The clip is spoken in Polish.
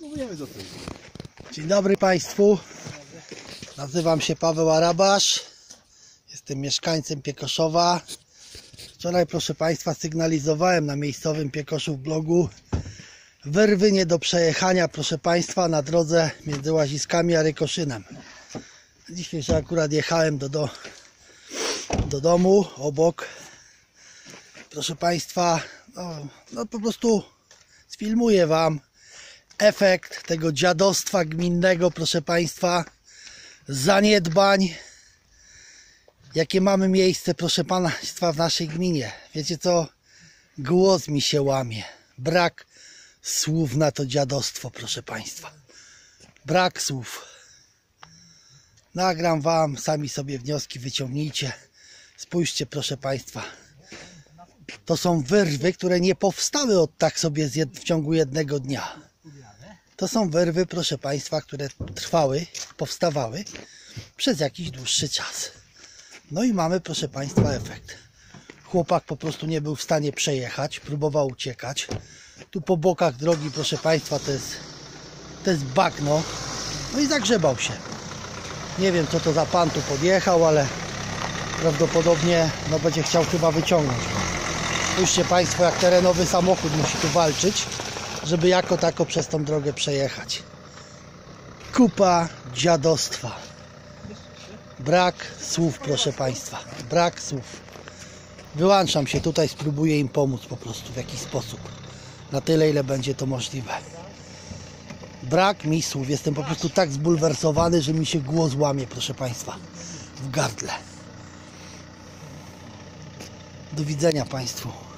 Do. Dzień dobry Państwu. Nazywam się Paweł Arabasz. Jestem mieszkańcem Piekoszowa. Wczoraj, proszę Państwa, sygnalizowałem na miejscowym Piekoszów blogu wyrwy nie do przejechania, proszę Państwa, na drodze między Łaziskami a Rykoszynem. Dzisiaj że akurat jechałem do, do, do domu obok. Proszę Państwa, no, no po prostu sfilmuję Wam efekt tego dziadostwa gminnego, proszę Państwa, zaniedbań, jakie mamy miejsce, proszę Państwa, w naszej gminie. Wiecie co? Głos mi się łamie. Brak słów na to dziadostwo, proszę Państwa. Brak słów. Nagram Wam, sami sobie wnioski wyciągnijcie. Spójrzcie, proszę Państwa. To są wyrwy, które nie powstały od tak sobie w ciągu jednego dnia. To są wyrwy, proszę Państwa, które trwały, powstawały przez jakiś dłuższy czas. No i mamy, proszę Państwa, efekt. Chłopak po prostu nie był w stanie przejechać, próbował uciekać. Tu po bokach drogi, proszę Państwa, to jest, to jest bagno. No i zagrzebał się. Nie wiem, co to za pan tu podjechał, ale prawdopodobnie no, będzie chciał chyba wyciągnąć. Spójrzcie Państwo, jak terenowy samochód musi tu walczyć, żeby jako tako przez tą drogę przejechać. Kupa dziadostwa. Brak słów, proszę Państwa. Brak słów. Wyłączam się tutaj, spróbuję im pomóc po prostu w jakiś sposób. Na tyle, ile będzie to możliwe. Brak mi słów. Jestem po prostu tak zbulwersowany, że mi się głos łamie, proszę Państwa. W gardle. Do widzenia Państwu.